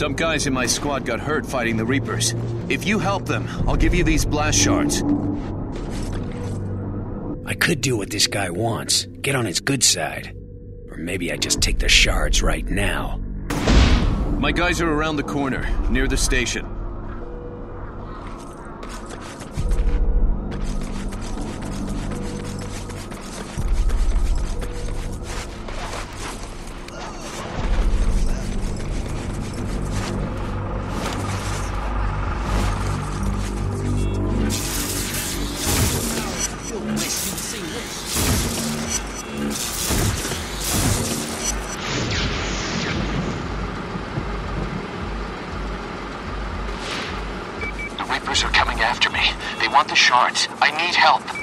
Some guys in my squad got hurt fighting the Reapers. If you help them, I'll give you these blast shards. I could do what this guy wants, get on his good side. Or maybe I just take the shards right now. My guys are around the corner, near the station. Reapers are coming after me. They want the shards. I need help.